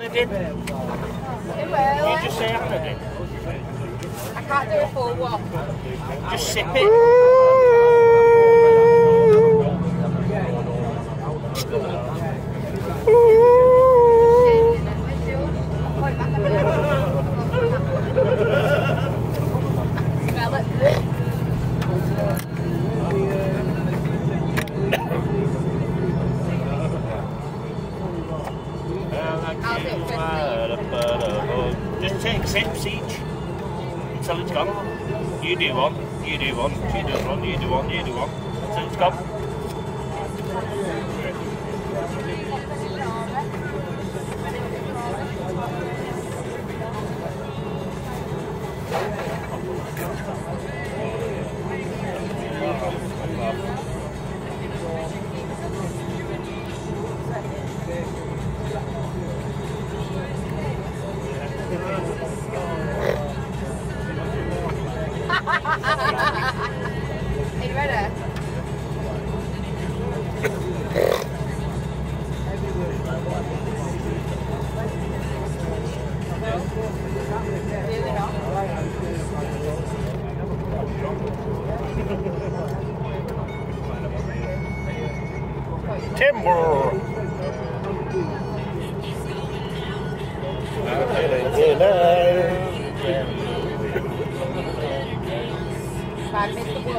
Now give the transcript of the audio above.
Anything? It You just say anything. I can't do a full one. Just sip it. Smell I'll it Just take sips each until it's gone. You do one, you do one, she does one, you do one, you do one until it's gone. Not. five minutes to blow.